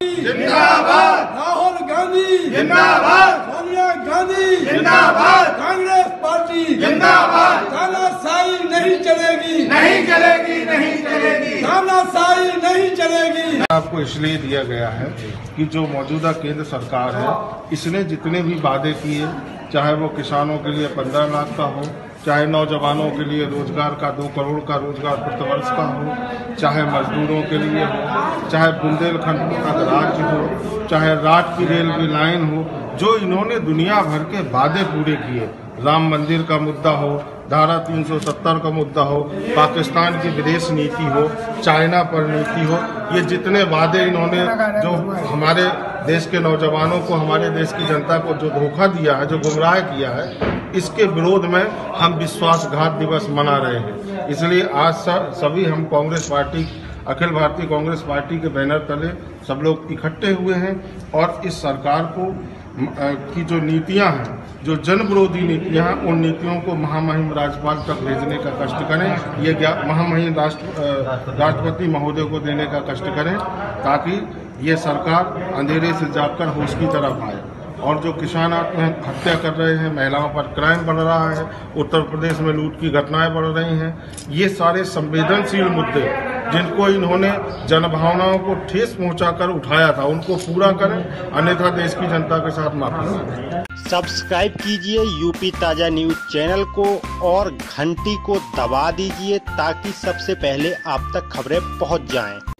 जिंदाबाद। राहुल गांधी। जिंदाबाद। सोनिया गांधी। जिंदाबाद। कांग्रेस पार्टी। जिंदाबाद। तानाशाही नहीं चलेगी। नहीं चलेगी नहीं चलेगी। तानाशाही नहीं चलेगी। आपको इसलिए दिया गया है कि जो मौजूदा केंद्र सरकार है इसने जितने भी वादे किए चाहे वो किसानों के लिए पंद्रह लाख का हो चाहे नौजवानों के लिए रोज़गार का, दो करोड़ का रोज़गार प्रतिवर्ष का हो, चाहे मजदूरों के लिए हो, चाहे बुंदेलखंड का राज्य हो, चाहे राज की रेलवे लाइन हो, जो इन्होंने दुनिया भर के वादे पूरे किए। राम मंदिर का मुद्दा हो, धारा 370 का मुद्दा हो, पाकिस्तान की विदेश नीति हो, चाइना पर नीति हो, ये जितने वादे इन्होंने जो हमारे देश के नौजवानों को, हमारे देश की जनता को जो धोखा दिया है, जो गुमराह किया है इसके विरोध में हम विश्वासघात दिवस मना रहे हैं। इसलिए आज सभी हम कांग्रेस पार्टी, अखिल भारतीय कांग्रेस पार्टी के बैनर तले सब लोग इकट्ठे हुए हैं और इस सरकार को की जो नीतियाँ हैं, जो जन विरोधी नीतियाँ हैं, उन नीतियों को महामहिम राज्यपाल तक भेजने का कष्ट करें। ये महामहिम राष्ट्र राष्ट्रपति महोदय को देने का कष्ट करें ताकि ये सरकार अंधेरे से जागकर होश की तरफ़ आए। और जो किसान आत्महत्या कर रहे हैं, महिलाओं पर क्राइम बढ़ रहा है, उत्तर प्रदेश में लूट की घटनाएँ बढ़ रही हैं, ये सारे संवेदनशील मुद्दे जिनको इन्होंने जनभावनाओं को ठेस पहुंचाकर उठाया था, उनको पूरा करें, अन्यथा देश की जनता के साथ माफ़ी सब्सक्राइब कीजिए यूपी ताज़ा न्यूज़ चैनल को और घंटी को दबा दीजिए ताकि सबसे पहले आप तक खबरें पहुँच जाएँ।